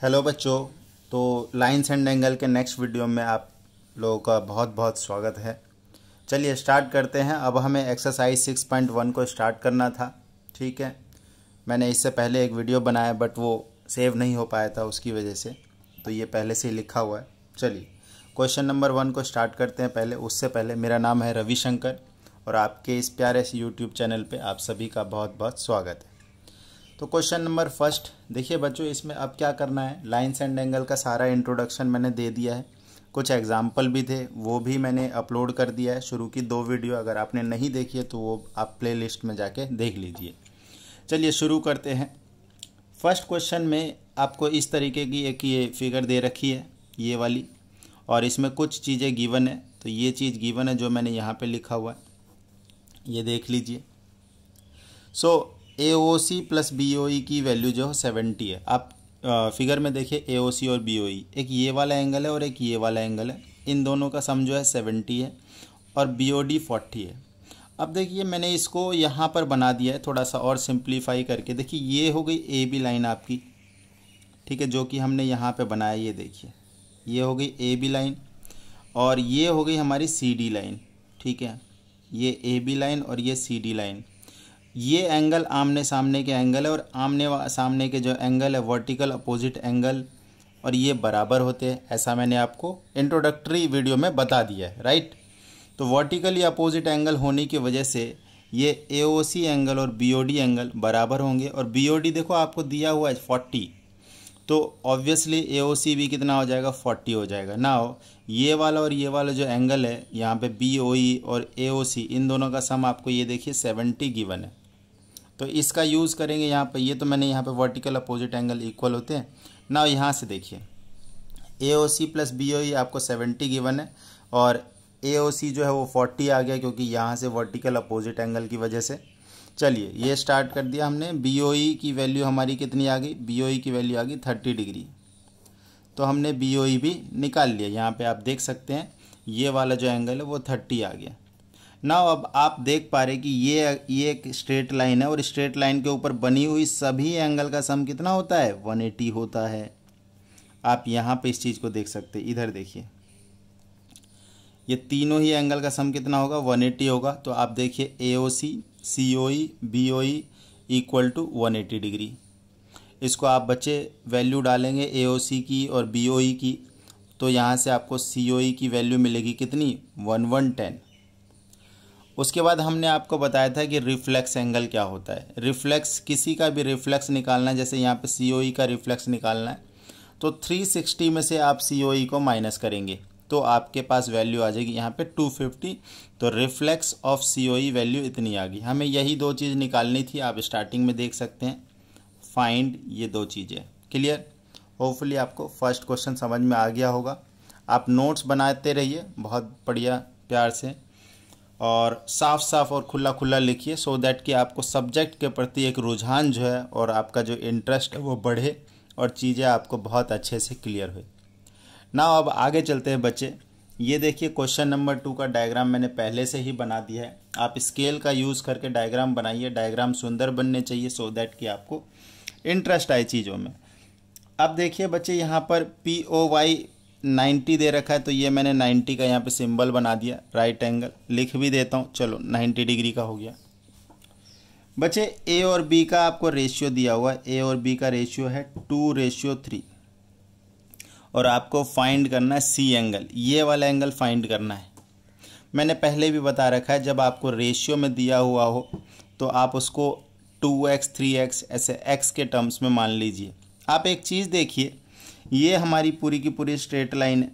Hello बच्चों तो lines and angle के नेक्स्ट वीडियो में आप लोगों का बहुत बहुत स्वागत है। चलिए स्टार्ट करते हैं। अब हमें एक्सरसाइज सिक्स पॉइंट वन को स्टार्ट करना था, ठीक है? मैंने इससे पहले एक वीडियो बनाया बट वो सेव नहीं हो पाया था उसकी वजह से तो ये पहले से ही लिखा हुआ है। चलिए क्वेश्चन नंबर वन को स्टार्ट करते हैं पहले। उससे पहले मेरा नाम है रविशंकर, और आपके इस प्यारे से यूट्यूब चैनल पर आप सभी का बहुत बहुत स्वागत है। तो क्वेश्चन नंबर फ़र्स्ट देखिए बच्चों इसमें अब क्या करना है? लाइन्स एंड एंगल का सारा इंट्रोडक्शन मैंने दे दिया है। कुछ एग्ज़ाम्पल भी थे वो भी मैंने अपलोड कर दिया है। शुरू की दो वीडियो अगर आपने नहीं देखी है तो वो आप प्ले लिस्ट में जाके देख लीजिए। चलिए शुरू करते हैं। फ़र्स्ट क्वेश्चन में आपको इस तरीके की एक ये फिगर दे रखी है ये वाली। और इसमें कुछ चीज़ें गिवन है तो ये चीज़ गिवन है जो मैंने यहाँ पे लिखा हुआ है। ये देख लीजिए। So so, A O C plus B O E की वैल्यू जो है सेवेंटी है। आप फिगर में देखिए ए ओ सी और बी ओ ई एक ये वाला एंगल है और एक ये वाला एंगल है। इन दोनों का सम जो है सेवेंटी है और बी ओ डी फोर्टी है। अब देखिए, मैंने इसको यहाँ पर बना दिया है, थोड़ा सा और सिंप्लीफाई करके। देखिए, ये हो गई ए बी लाइन आपकी। ठीक है, जो कि हमने यहाँ पे बनाया, ये देखिए। ये हो गई ए बी लाइन और ये हो गई हमारी सी डी लाइन ठीक है, ये ए बी लाइन और ये सी डी लाइन ये एंगल आमने सामने के एंगल है और आमने सामने के जो एंगल है वर्टिकल अपोजिट एंगल और ये बराबर होते हैं, ऐसा मैंने आपको इंट्रोडक्टरी वीडियो में बता दिया है राइट तो वर्टिकल या अपोजिट एंगल होने की वजह से ये एओसी एंगल और बीओडी एंगल बराबर होंगे और बीओडी देखो आपको दिया हुआ है फोर्टी तो ऑब्वियसली ए भी कितना हो जाएगा? फोर्टी हो जाएगा। ना हो ये वाला और ये वाला जो एंगल है, यहाँ पे बी और एओसी इन दोनों का सम आपको ये देखिए सेवेंटी गिवन है। तो इसका यूज़ करेंगे यहाँ पर ये तो मैंने यहाँ पर वर्टिकल अपोजिट एंगल इक्वल होते हैं। ना यहाँ से देखिए। A O C plus B O ई आपको सेवेंटी गिवन है। और ए ओ सी जो है वो फोर्टी आ गया क्योंकि यहाँ से वर्टिकल अपोजिट एंगल की वजह से। चलिए, ये स्टार्ट कर दिया हमने। बी ओ ई की वैल्यू हमारी कितनी आ गई? बी ओ ई की वैल्यू आ गई थर्टी डिग्री तो हमने बी ओ ई भी निकाल लिया। यहाँ पे आप देख सकते हैं, ये वाला जो एंगल है वो थर्टी आ गया। ना अब आप देख पा रहे कि ये ये एक स्ट्रेट लाइन है और स्ट्रेट लाइन के ऊपर बनी हुई सभी एंगल का सम कितना होता है? 180 होता है। आप यहाँ पे इस चीज़ को देख सकते हैं। इधर देखिए। ये तीनों ही एंगल का सम कितना होगा? 180 होगा। तो आप देखिए A O C C O E B O E equal to one degree इसको आप बच्चे वैल्यू डालेंगे ए ओ सी की और बी ओ ई की। तो यहाँ से आपको सी ओ ई की वैल्यू मिलेगी कितनी? वन वन टेन उसके बाद हमने आपको बताया था कि रिफ्लेक्स एंगल क्या होता है। रिफ्लेक्स किसी का भी रिफ्लेक्स निकालना है, जैसे यहाँ पे सी e का रिफ्लेक्स निकालना है तो 360 में से आप सी e को माइनस करेंगे तो आपके पास वैल्यू आ जाएगी यहाँ पे 250 तो रिफ्लेक्स ऑफ़ सी वैल्यू इतनी आ गई। हमें यही दो चीज़ निकालनी थी, आप स्टार्टिंग में देख सकते हैं। फाइंड ये दो चीज़ें। क्लियर होपफुली आपको फ़र्स्ट क्वेश्चन समझ में आ गया होगा। आप नोट्स बनाते रहिए, बहुत बढ़िया, प्यार से। और साफ़ साफ़ और खुला खुला लिखिए सो दैट कि आपको सब्जेक्ट के प्रति एक रुझान जो है और आपका जो इंटरेस्ट है वो बढ़े और चीज़ें आपको बहुत अच्छे से क्लियर हुई ना अब आगे चलते हैं बच्चे। ये देखिए क्वेश्चन नंबर टू का डायग्राम मैंने पहले से ही बना दिया है। आप स्केल का यूज़ करके डायग्राम बनाइए। डायग्राम सुंदर बनने चाहिए सो दैट कि आपको इंटरेस्ट आए चीज़ों में। अब देखिए बच्चे यहाँ पर पी ओ वाई नाइन्टी दे रखा है तो ये मैंने नाइन्टी का यहाँ पे सिंबल बना दिया राइट एंगल लिख भी देता हूँ, चलो, नाइन्टी डिग्री का हो गया। बच्चे ए और बी का आपको रेशियो दिया हुआ है। ए और बी का रेशियो है टू रेशियो थ्री और आपको फाइंड करना है सी एंगल ये वाला एंगल फाइंड करना है। मैंने पहले भी बता रखा है, जब आपको रेशियो में दिया हुआ हो तो आप उसको टू एक्स थ्री एक्स ऐसे एक्स के टर्म्स में मान लीजिए। आप एक चीज़ देखिए ये हमारी पूरी की पूरी स्ट्रेट लाइन है।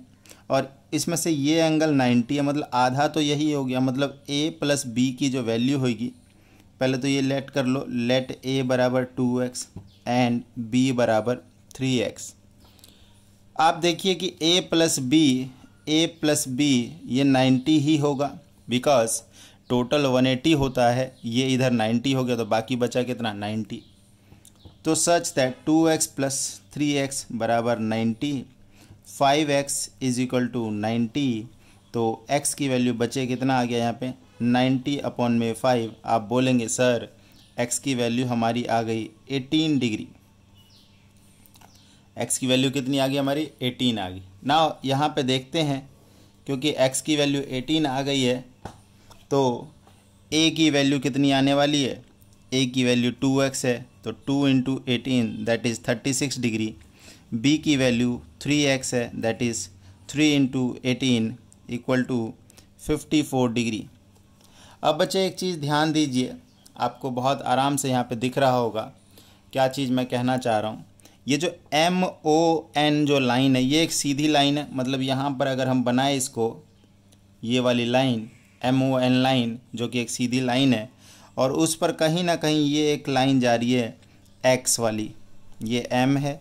और इसमें से ये एंगल 90 है मतलब आधा तो यही हो गया मतलब a प्लस बी की जो वैल्यू होगी, पहले तो ये लेट कर लो लेट a बराबर टू एक्स एंड बी बराबर थ्री एक्स आप देखिए कि a plus B A plus B ये 90 ही होगा बिकॉज़ टोटल 180 होता है, ये इधर 90 हो गया तो बाकी बचा कितना? 90 तो such that two x plus three x बराबर ninety, five x is equal to ninety तो x की वैल्यू बचे कितना आ गया यहाँ पे? नाइन्टी अपॉन में फाइव। आप बोलेंगे, सर, x की वैल्यू हमारी आ गई एटीन डिग्री। एक्स की वैल्यू कितनी आ गई हमारी? एटीन आ गई। ना यहाँ पे देखते हैं, क्योंकि एक्स की वैल्यू एटीन आ गई है तो ए की वैल्यू कितनी आने वाली है? ए की वैल्यू टू एक्स है। तो two into eighteen that is thirty six degree B की वैल्यू थ्री एक्स है that is three into eighteen equal to fifty four degree अब बच्चे एक चीज़ ध्यान दीजिए, आपको बहुत आराम से यहाँ पे दिख रहा होगा, क्या चीज़ मैं कहना चाह रहा हूँ। ये जो एम ओ एन जो लाइन है, ये एक सीधी लाइन है मतलब यहाँ पर अगर हम बनाए इसको, ये वाली line M O N line जो कि एक सीधी लाइन है और उस पर कहीं ना कहीं ये एक लाइन जा रही है एक्स वाली। ये एम है,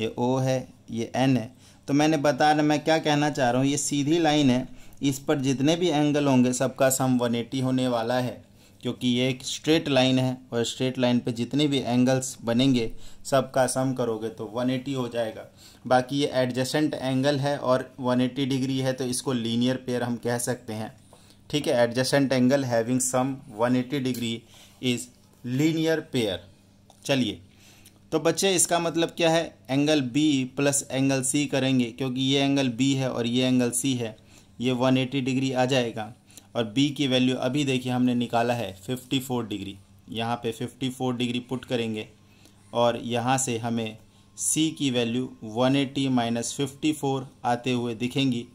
ये ओ है, ये एन है। तो मैंने बता रहा मैं क्या कहना चाह रहा हूँ, ये सीधी लाइन है। इस पर जितने भी एंगल होंगे, सबका सम 180 होने वाला है, क्योंकि ये एक स्ट्रेट लाइन है और स्ट्रेट लाइन पे जितने भी एंगल्स बनेंगे, सबका सम करोगे तो 180 हो जाएगा। बाकी ये एडजस्टेंट एंगल है और 180 डिग्री है तो इसको लीनियर पेयर हम कह सकते हैं। ठीक है adjacent angle having sum 180 degree is linear pair चलिए। तो बच्चे, इसका मतलब क्या है? Angle B plus angle C करेंगे, क्योंकि ये एंगल बी है और ये एंगल सी है। ये 180 डिग्री आ जाएगा और बी की वैल्यू अभी देखिए हमने निकाला है 54 डिग्री यहाँ पे 54 डिग्री पुट करेंगे और यहाँ से हमें सी की वैल्यू 180 एटी माइनस आते हुए दिखेंगी।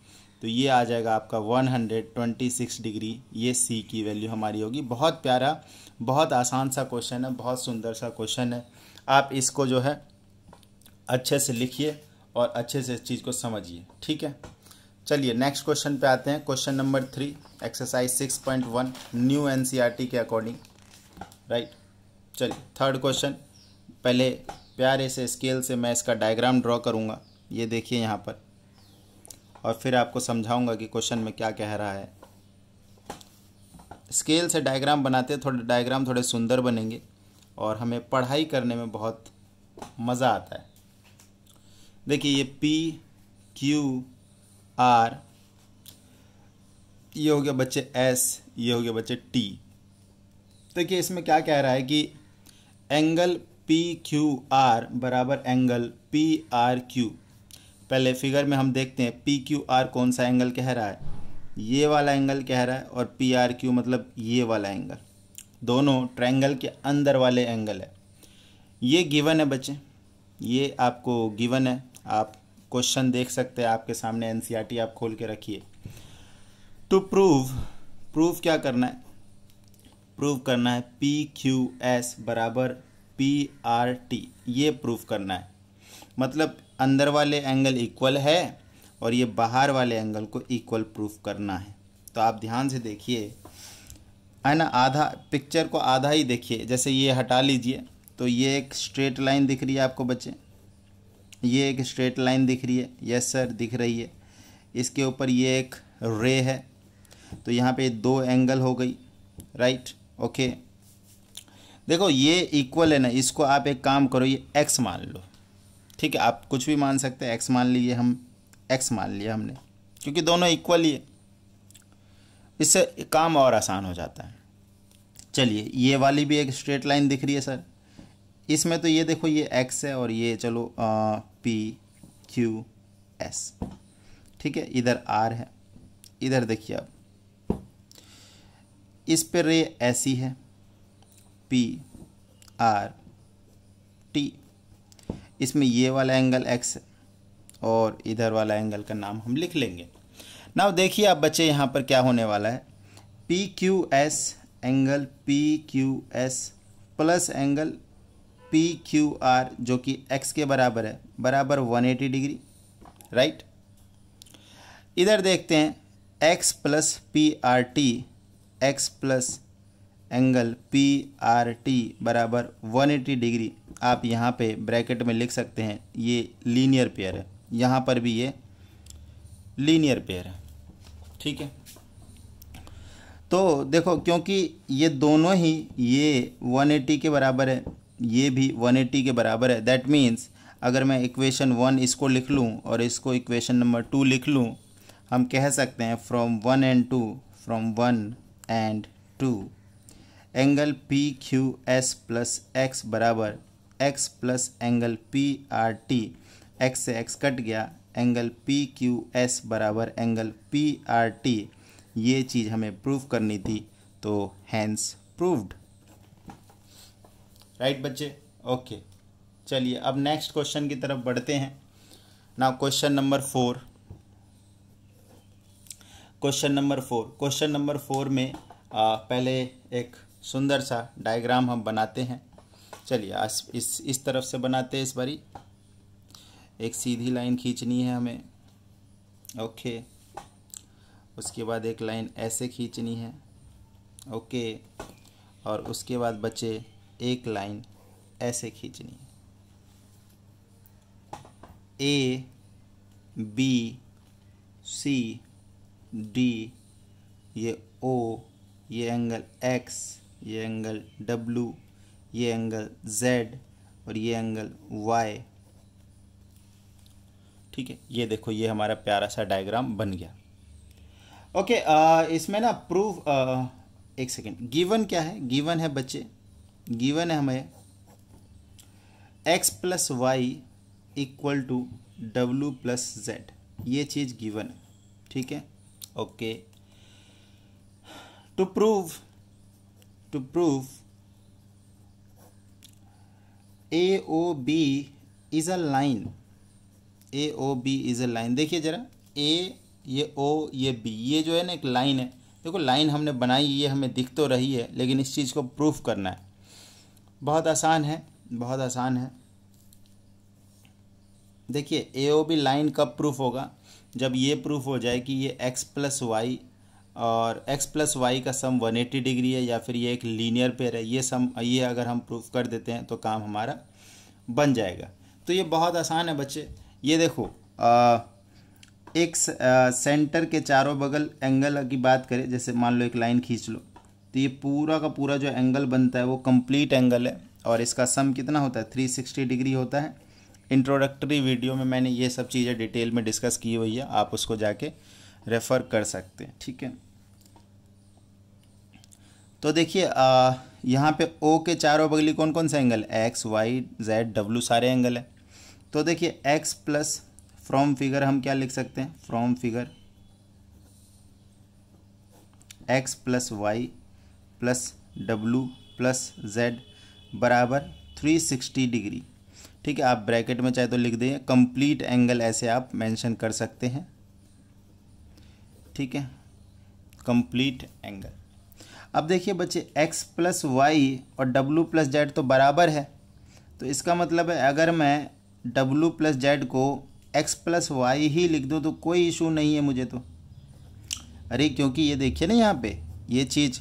तो ये आ जाएगा आपका 126 डिग्री। ये सी की वैल्यू हमारी होगी। बहुत प्यारा, बहुत आसान सा क्वेश्चन है, बहुत सुंदर सा क्वेश्चन है। आप इसको जो है अच्छे से लिखिए और अच्छे से इस चीज़ को समझिए। ठीक है? चलिए नेक्स्ट क्वेश्चन पे आते हैं। Question number three exercise six point one new NCERT के अकॉर्डिंग राइट चलिए थर्ड क्वेश्चन पहले प्यारे से स्केल से मैं इसका डायग्राम ड्रॉ करूँगा। ये देखिए यहाँ पर। और फिर आपको समझाऊँगा कि क्वेश्चन में क्या कह रहा है। स्केल से डायग्राम बनाते थोड़े डायग्राम थोड़े सुंदर बनेंगे और हमें पढ़ाई करने में बहुत मज़ा आता है। देखिए, ये पी क्यू आर ये हो गया बच्चे एस ये हो गया बच्चे टी देखिए, इसमें क्या कह रहा है कि एंगल पी क्यू आर बराबर एंगल पी आर क्यू पहले फिगर में हम देखते हैं पी क्यू आर कौन सा एंगल कह रहा है? ये वाला एंगल कह रहा है और पी आर क्यू मतलब ये वाला एंगल दोनों ट्रायंगल के अंदर वाले एंगल है। ये गिवन है बच्चे। ये आपको गिवन है। आप क्वेश्चन देख सकते हैं। आपके सामने एनसीईआरटी आप खोल के रखिए। टू प्रूव प्रूव क्या करना है? प्रूव करना है पी क्यू एस बराबर पी आर टी ये प्रूव करना है। मतलब अंदर वाले एंगल इक्वल है और ये बाहर वाले एंगल को इक्वल प्रूफ करना है। तो आप ध्यान से देखिए, है ना? आधा पिक्चर को आधा ही देखिए। जैसे ये हटा लीजिए तो ये एक स्ट्रेट लाइन दिख रही है आपको बच्चे। ये एक स्ट्रेट लाइन दिख रही है। यस सर दिख रही है। इसके ऊपर ये एक रे है। तो यहाँ पे दो एंगल हो गई राइट ओके देखो, ये इक्वल है ना, इसको आप एक काम करो, ये एक्स मान लो। ठीक है, आप कुछ भी मान सकते हैं एक्स मान लीजिए हम एक्स मान लिया हमने, क्योंकि दोनों इक्वल ही। है इससे काम और आसान हो जाता है। चलिए, ये वाली भी एक स्ट्रेट लाइन दिख रही है सर। इसमें तो ये देखो, ये एक्स है और ये चलो पी क्यू एस ठीक है, इधर आर है। इधर देखिए आप। इस पर रे ऐसी है पी आर इसमें ये वाला एंगल एक्स और इधर वाला एंगल का नाम हम लिख लेंगे। ना देखिए आप बच्चे यहाँ पर क्या होने वाला है। P Q S angle P Q S plus angle P Q R जो कि एक्स के बराबर है, बराबर 180 डिग्री राइट इधर देखते हैं x plus P R T x plus angle P R T बराबर 180 डिग्री आप यहाँ पे ब्रैकेट में लिख सकते हैं, ये लीनियर पेयर है। यहाँ पर भी ये लीनियर पेयर है। ठीक है? तो देखो, क्योंकि ये दोनों ही, ये 180 के बराबर है, ये भी 180 के बराबर है। दैट मीन्स अगर मैं इक्वेशन वन इसको लिख लूँ और इसको इक्वेशन नंबर टू लिख लूँ, हम कह सकते हैं from one and two from one and two angle P Q S plus x बराबर x plus angle P R T x से एक्स कट गया एंगल पी क्यू एस बराबर एंगल पी आर टी ये चीज़ हमें prove करनी थी तो हैंस प्रूव्ड राइट बच्चे? ओके चलिए अब नेक्स्ट क्वेश्चन की तरफ़ बढ़ते हैं. ना question number four question number four question number four में आ, पहले एक सुंदर सा डायग्राम हम बनाते हैं. चलिए इस इस तरफ़ से बनाते हैं इस बारी। एक सीधी लाइन खींचनी है हमें। ओके। उसके बाद एक लाइन ऐसे खींचनी है। ओके। और उसके बाद बचे एक लाइन ऐसे खींचनी है। ए, बी, सी, डी, ये ओ, ये एंगल एक्स, ये एंगल डब्लू ये एंगल जेड और ये एंगल वाई। ठीक है ये देखो ये हमारा प्यारा सा डायग्राम बन गया। ओके आ, इसमें ना प्रूफ एक सेकेंड। गिवन क्या है? गिवन है बच्चे। गिवन है हमें x plus y equal to W plus z. ये चीज़ गिवन है। ठीक है? Okay. To O B is a line A O B is a line देखिए ज़रा ए ये ओ ये बी ये जो है ना एक लाइन है। देखो लाइन हमने बनाई, ये हमें दिख तो रही है, लेकिन इस चीज़ को प्रूफ करना है। बहुत आसान है, बहुत आसान है। देखिए ए ओ बी लाइन कब प्रूफ होगा? जब ये प्रूफ हो जाए कि ये एक्स प्लस वाई और x प्लस वाई का सम 180 डिग्री है या फिर ये एक लीनियर पेयर है ये सम ये अगर हम प्रूफ कर देते हैं तो काम हमारा बन जाएगा। तो ये बहुत आसान है बच्चे। ये देखो आ, एक आ, सेंटर के चारों बगल एंगल की बात करें जैसे मान लो एक लाइन खींच लो तो ये पूरा का पूरा जो एंगल बनता है वो कंप्लीट एंगल है और इसका सम कितना होता है? 360 डिग्री होता है। इंट्रोडक्टरी वीडियो में मैंने ये सब चीज़ें डिटेल में डिस्कस की हुई है आप उसको जाके रेफ़र कर सकते हैं, ठीक है? तो देखिए यहाँ पे ओ के चारों बगली कौन कौन से एंगल एक्स वाई जेड डब्लू सारे एंगल है। तो देखिए एक्स प्लस फ्रॉम फिगर हम क्या लिख सकते हैं? From figure x plus y plus W plus z बराबर थ्री सिक्सटी डिग्री ठीक है, आप ब्रैकेट में चाहे तो लिख दें कंप्लीट एंगल ऐसे आप मेंशन कर सकते हैं। ठीक है? कंप्लीट एंगल अब देखिए बच्चे, x प्लस वाई और w प्लस जेड तो बराबर है। तो इसका मतलब है, अगर मैं w प्लस जेड को x प्लस वाई ही लिख दूँ तो कोई इशू नहीं है मुझे तो। अरे, क्योंकि ये देखिए ना यहाँ पे, ये चीज़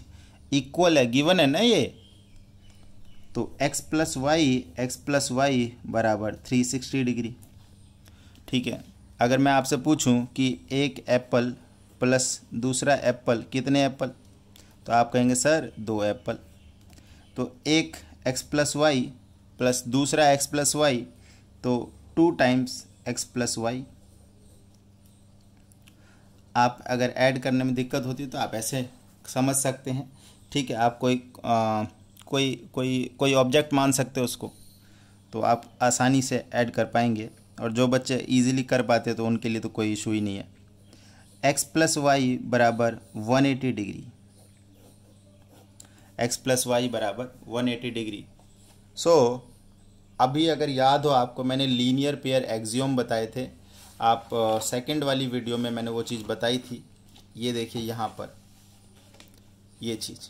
इक्वल है गिवन है ना ये। तो x plus y x plus y बराबर थ्री सिक्सटी डिग्री ठीक है? अगर मैं आपसे पूछूँ कि एक एप्पल प्लस दूसरा एप्पल। कितने एप्पल? तो आप कहेंगे सर दो एप्पल। तो एक एक्स प्लस वाई प्लस दूसरा एक्स प्लस वाई तो two times x plus y आप अगर ऐड करने में दिक्कत होती है तो आप ऐसे समझ सकते हैं। ठीक है आप कोई आ, कोई कोई कोई ऑब्जेक्ट मान सकते हो उसको। तो आप आसानी से ऐड कर पाएँगे। और जो बच्चे इजीली कर पाते हैं तो उनके लिए तो कोई इशू ही नहीं है। एक्स प्लस वाई बराबर one eighty degree x plus y बराबर वन एटी डिग्री सो अभी अगर याद हो आपको, मैंने लीनियर पेयर एक्जियोम बताए थे। आप सेकंड वाली वीडियो में मैंने वो चीज़ बताई थी। ये देखिए यहाँ पर। ये चीज़।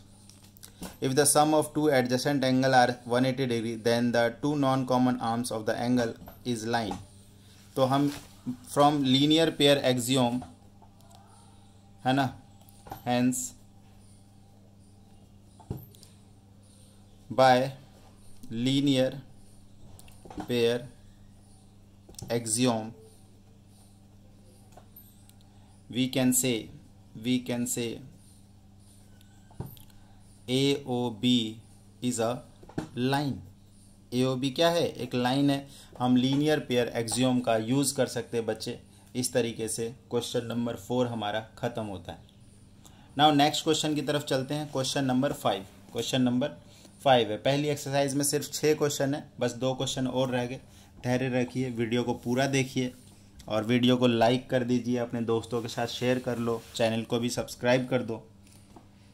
If the sum of two adjacent angle are 180 degree then the two non common arms of the angle is line तो हम फ्रॉम लीनियर पेयर एक्जियोम है ना? Hence by linear pair axiom we can say we can say A O B is a line A O B क्या है? एक line है। हम linear pair axiom का यूज़ कर सकते हैं बच्चे। इस तरीके से क्वेश्चन नंबर फोर हमारा ख़त्म होता है। नाउ नेक्स्ट क्वेश्चन की तरफ़ चलते हैं। Question number five question number five है। पहली एक्सरसाइज में सिर्फ़ छः क्वेश्चन है। बस दो क्वेश्चन और रह गए। धैर्य रखिए। वीडियो को पूरा देखिए। और वीडियो को लाइक कर दीजिए। अपने दोस्तों के साथ शेयर कर लो। चैनल को भी सब्सक्राइब कर दो।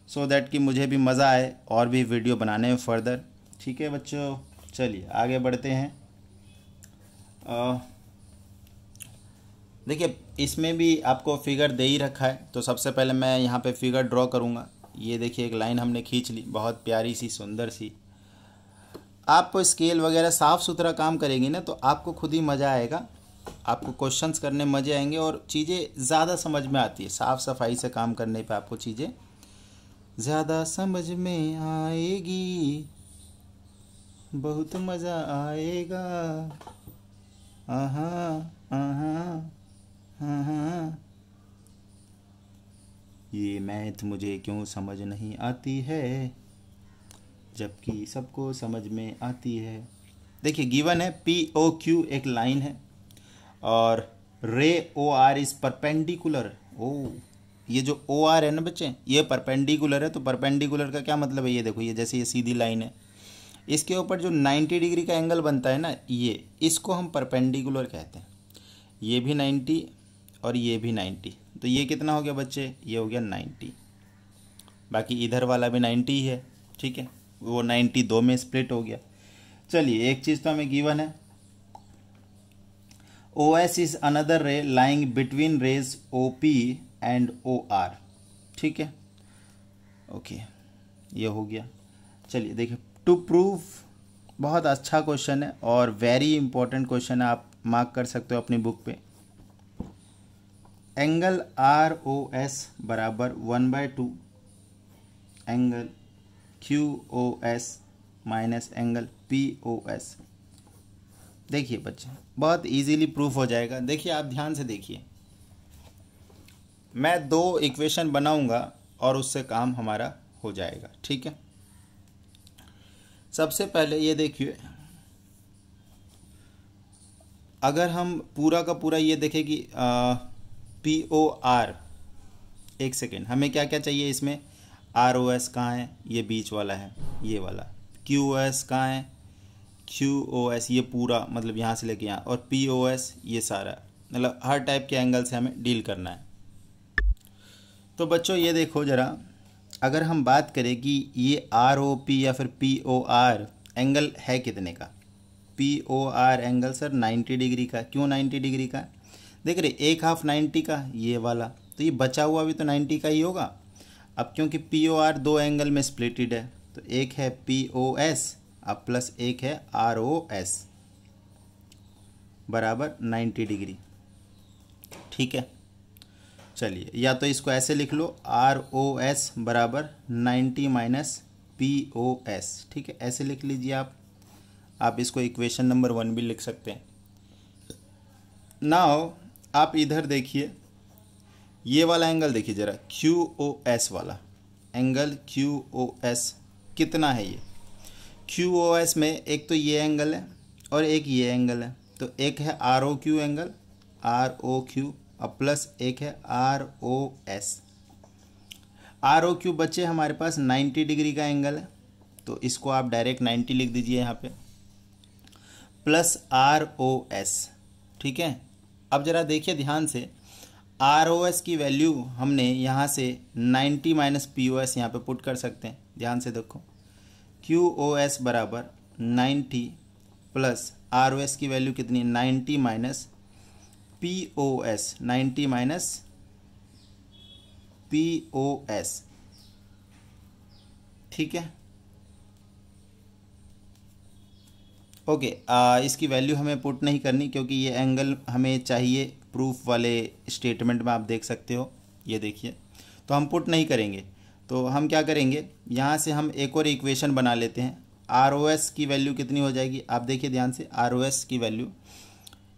सो so दैट कि मुझे भी मज़ा आए और भी वीडियो बनाने में फर्दर ठीक है बच्चों? चलिए, आगे बढ़ते हैं। देखिए, इसमें भी आपको फिगर दे ही रखा है तो सबसे पहले मैं यहाँ पे फिगर ड्रॉ करूँगा। ये देखिए, एक लाइन हमने खींच ली, बहुत प्यारी सी, सुंदर सी। आप स्केल वगैरह, साफ़ सुथरा काम करेंगे ना तो आपको खुद ही मज़ा आएगा। आपको क्वेश्चंस करने मज़े आएँगे और चीज़ें ज़्यादा समझ में आती है। साफ़ सफ़ाई से काम करने पे आपको चीज़ें ज़्यादा समझ में आएगी। बहुत मज़ा आएगा। आहा आहा। हाँ ये मैथ मुझे क्यों समझ नहीं आती है? जबकि सबको समझ में आती है। देखिए, गिवन है पी ओ क्यू एक लाइन है और ray O R is perpendicular O, ये जो ओ आर है ना बच्चे, ये परपेंडिकुलर है तो परपेंडिकुलर का क्या मतलब है? ये देखो, ये जैसे ये सीधी लाइन है। इसके ऊपर जो 90 डिग्री का एंगल बनता है ना, ये, इसको हम परपेंडिकुलर कहते हैं। ये भी 90 और ये भी 90 तो ये कितना हो गया बच्चे? ये हो गया 90 बाकी इधर वाला भी 90 ही है, ठीक है? वो 90 दो में स्प्लिट हो गया। चलिए, एक चीज़ तो हमें गिवन है। O S is another ray lying between rays O P and O R ठीक है? ओके ये हो गया। चलिए, देखिए टू प्रूव बहुत अच्छा क्वेश्चन है और वेरी इंपॉर्टेंट क्वेश्चन है, आप मार्क कर सकते हो अपनी बुक पे। एंगल आर ओ एस बराबर one by two angle Q O S minus angle P O S. देखिए बच्चे बहुत इजीली प्रूफ हो जाएगा। देखिए आप ध्यान से देखिए। मैं दो इक्वेशन बनाऊँगा और उससे काम हमारा हो जाएगा ठीक है? सबसे पहले ये देखिए अगर हम पूरा का पूरा ये देखें कि आ, पी ओ आर एक सेकेंड हमें क्या क्या चाहिए इसमें? आर ओ एस कहाँ है? ये बीच वाला है, ये वाला। क्यू ओ एस कहाँ है? क्यू ओ एस ये पूरा मतलब यहाँ से लेके यहाँ। और पी ओ एस ये सारा। मतलब हर टाइप के एंगल से हमें डील करना है। तो बच्चों, ये देखो ज़रा। अगर हम बात करें कि ये आर ओ पी या फिर पी ओ आर एंगल है कितने का? P O R angle sir 90 degree का। क्यों 90 डिग्री का? देख रहे, एक हाफ़ नाइन्टी का ये वाला तो ये बचा हुआ भी तो नाइन्टी का ही होगा। अब क्योंकि पी ओ आर दो एंगल में स्प्लिटेड है तो एक है पी ओ एस अब प्लस एक है आर ओ एस बराबर नाइन्टी डिग्री ठीक है? चलिए, या तो इसको ऐसे लिख लो आर ओ एस बराबर ninety minus P O S ठीक है? ऐसे लिख लीजिए आप। आप इसको इक्वेशन नंबर वन भी लिख सकते हैं। नाउ आप इधर देखिए, ये वाला एंगल देखिए ज़रा क्यू ओ एस वाला। एंगल क्यू ओ एस कितना है ये? क्यू ओ एस में एक तो ये एंगल है और एक ये एंगल है। तो एक है R O Q angle R O Q और प्लस एक है R O S R O Q बच्चे हमारे पास 90 डिग्री का एंगल है तो इसको आप डायरेक्ट 90 लिख दीजिए यहाँ पे। प्लस आर ओ एस ठीक है? अब ज़रा देखिए ध्यान से। आर ओ एस की वैल्यू हमने यहाँ से 90 माइनस पी ओ एस यहाँ पर पुट कर सकते हैं। ध्यान से देखो। क्यू ओ एस बराबर 90 प्लस आर ओ एस की वैल्यू कितनी? 90 minus P O S ninety minus P O S ठीक है? ओके okay, इसकी वैल्यू हमें पुट नहीं करनी क्योंकि ये एंगल हमें चाहिए प्रूफ वाले स्टेटमेंट में आप देख सकते हो ये देखिए। तो हम पुट नहीं करेंगे। तो हम क्या करेंगे? यहाँ से हम एक और इक्वेशन बना लेते हैं। आर ओ एस की वैल्यू कितनी हो जाएगी? आप देखिए ध्यान से आर ओ एस की वैल्यू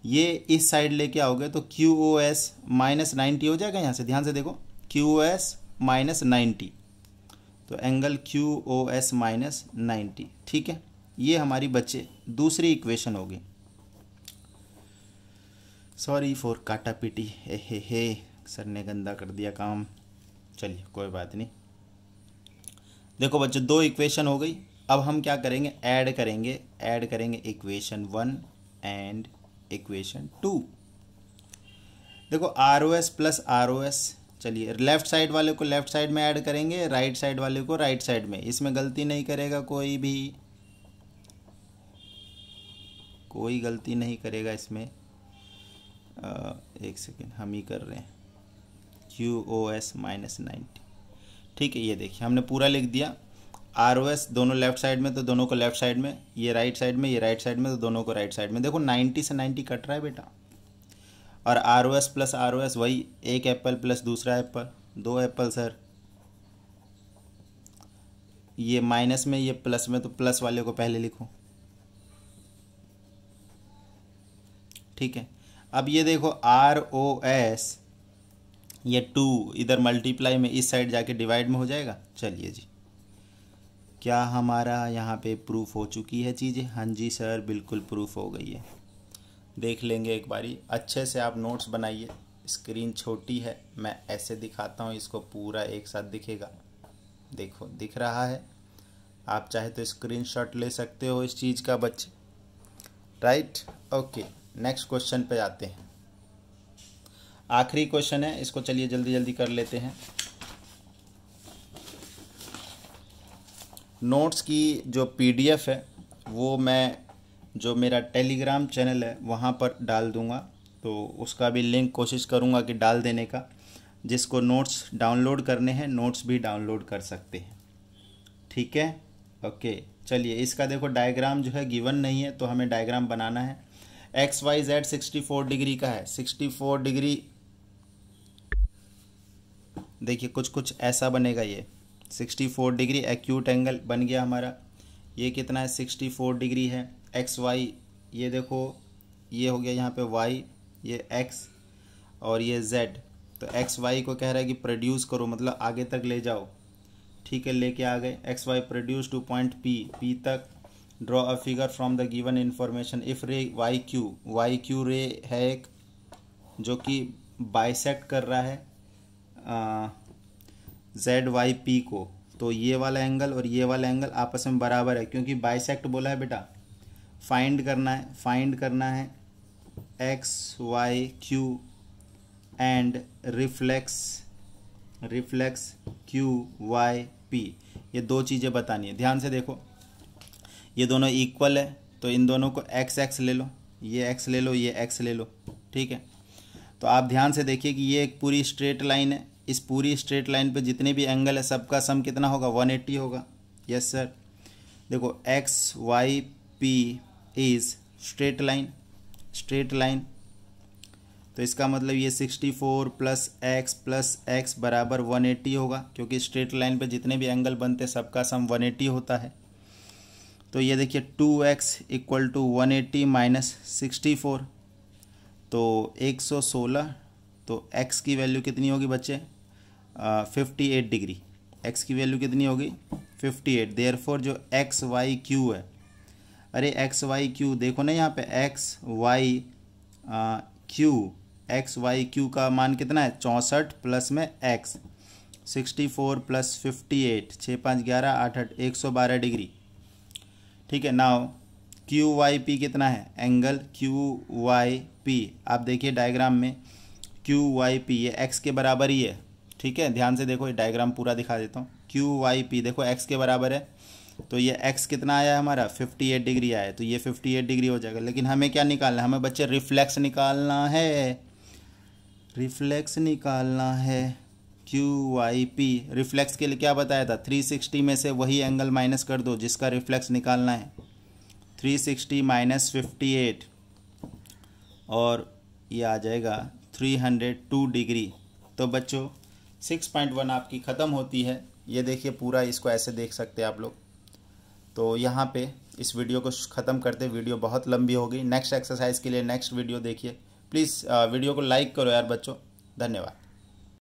ये इस साइड लेके आओगे तो Q O S minus ninety हो जाएगा यहाँ से। ध्यान से देखो Q O S minus ninety तो angle Q O S minus ninety ठीक है? ये हमारी बच्चे दूसरी इक्वेशन होगी सॉरी फॉर काटा पीटी। हे हे हे, सर ने गंदा कर दिया काम। चलिए, कोई बात नहीं। देखो बच्चे, दो इक्वेशन हो गई। अब हम क्या करेंगे? ऐड करेंगे। ऐड करेंगे equation one and equation two देखो R O S plus R O S चलिए लेफ़्ट साइड वाले को लेफ़्ट साइड में ऐड करेंगे राइट साइड वाले को राइट साइड में। इसमें गलती नहीं करेगा कोई भी। कोई गलती नहीं करेगा इसमें। आ, एक सेकेंड हम ही कर रहे हैं। Q O S minus ninety ठीक है ये देखिए हमने पूरा लिख दिया। आर ओ एस दोनों लेफ़्ट साइड में तो दोनों को लेफ़्ट साइड में ये राइट साइड में ये राइट साइड में तो दोनों को राइट साइड में। देखो नाइन्टी से नाइन्टी कट रहा है बेटा। और R O S plus R O S वही एक एप्पल प्लस दूसरा एप्पल दो एप्पल सर ये माइनस में ये प्लस में तो प्लस वाले को पहले लिखो। ठीक है। अब ये देखो आर ओ एस ये टू इधर मल्टीप्लाई में इस साइड जाके डिवाइड में हो जाएगा। चलिए जी। क्या हमारा यहाँ पे प्रूफ हो चुकी है चीज़ें? हाँ जी सर बिल्कुल प्रूफ हो गई है। देख लेंगे एक बारी। अच्छे से आप नोट्स बनाइए। स्क्रीन छोटी है। मैं ऐसे दिखाता हूँ, इसको पूरा एक साथ दिखेगा। देखो, दिख रहा है। आप चाहे तो स्क्रीन शॉट ले सकते हो इस चीज़ का बच्चे। राइट ओके नेक्स्ट क्वेश्चन पे आते हैं। आखिरी क्वेश्चन है, इसको चलिए जल्दी जल्दी कर लेते हैं। नोट्स की जो पीडीएफ है, वो मैं, जो मेरा टेलीग्राम चैनल है, वहाँ पर डाल दूँगा। तो उसका भी लिंक कोशिश करूँगा कि डाल देने का। जिसको नोट्स डाउनलोड करने हैं नोट्स भी डाउनलोड कर सकते हैं। ठीक है? ओके चलिए, इसका देखो डायग्राम जो है गिवन नहीं है तो हमें डायग्राम बनाना है। X Y Z sixty four degree का है। सिक्सटी फोर डिग्री देखिए कुछ कुछ ऐसा बनेगा ये। Sixty four degree acute angle बन गया हमारा। ये कितना है? सिक्सटी फोर डिग्री है। एक्स वाई ये देखो, ये हो गया यहाँ पे वाई ये एक्स और ये जेड तो एक्स वाई को कह रहा है कि प्रोड्यूस करो मतलब आगे तक ले जाओ। ठीक है, लेके आ गए। X Y produce to point P P तक। Draw a figure from the given information if ray Y Q Y Q ray है एक, जो कि बाइसेक्ट कर रहा है जेड वाई पी को तो ये वाला एंगल और ये वाला एंगल आपस में बराबर है, क्योंकि बाइसेक्ट बोला है बेटा। फाइंड करना है फाइंड करना है X Y Q and reflex reflex Q Y P ये दो चीज़ें बतानी है। ध्यान से देखो। ये दोनों इक्वल है तो इन दोनों को एक्स एक्स ले लो, ये एक्स ले लो, ये एक्स ले लो, ठीक है? तो आप ध्यान से देखिए कि ये एक पूरी स्ट्रेट लाइन है। इस पूरी स्ट्रेट लाइन पे जितने भी एंगल है, सबका सम कितना होगा? 180 होगा। यस सर देखो X Y P is straight line straight line तो इसका मतलब ये 64 प्लस एक्स प्लस एक्स बराबर 180 होगा, क्योंकि स्ट्रेट लाइन पे जितने भी एंगल बनते हैं, सबका सम 180 होता है। तो ये देखिए two X equal to one eighty minus sixty four तो 116 तो एक्स की वैल्यू कितनी होगी बच्चे? फिफ्टी एट डिग्री एक्स की वैल्यू कितनी होगी? फिफ्टी एट देयर फोर जो एक्स वाई क्यू है। अरे एक्स वाई क्यू देखो ना यहाँ पे X Y Q X Y Q का मान कितना है? चौंसठ प्लस में X sixty four plus fifty eight छः पाँच, ग्यारह, आठ आठ, एक सौ बारह डिग्री ठीक है नाउ क्यू वाई पी कितना है? एंगल क्यू वाई पी आप देखिए डायग्राम में क्यू वाई पी ये एक्स के बराबर ही है। ठीक है, ध्यान से देखो, ये डायग्राम पूरा दिखा देता हूँ। क्यू वाई पी देखो एक्स के बराबर है। तो ये एक्स कितना आया हमारा? फिफ्टी एट डिग्री आया तो ये फिफ्टी एट डिग्री हो जाएगा। लेकिन हमें क्या निकालना है? हमें बच्चे रिफ्लेक्स निकालना है। रिफ्लेक्स निकालना है। क्यू वाई पी रिफ्लेक्स के लिए क्या बताया था? थ्री सिक्सटी में से वही एंगल माइनस कर दो, जिसका रिफ्लेक्स निकालना है। थ्री सिक्सटी माइनस फिफ्टी और ये आ जाएगा थ्री हंड्रेड टू डिग्री तो बच्चों सिक्स पॉइंट वन आपकी ख़त्म होती है। ये देखिए पूरा, इसको ऐसे देख सकते हैं आप लोग। तो यहाँ पे इस वीडियो को ख़त्म करते वीडियो बहुत लंबी होगी। नेक्स्ट एक्सरसाइज के लिए नेक्स्ट वीडियो देखिए। प्लीज़ वीडियो को लाइक करो यार बच्चों। धन्यवाद।